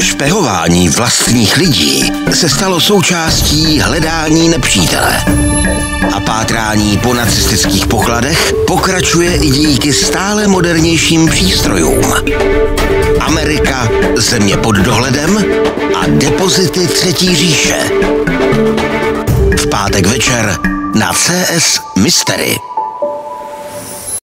Špehování vlastních lidí se stalo součástí hledání nepřítele. A pátrání po nacistických pokladech pokračuje i díky stále modernějším přístrojům. Amerika, země pod dohledem a depozity Třetí říše. V pátek večer na CS Mystery.